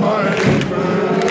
my friend.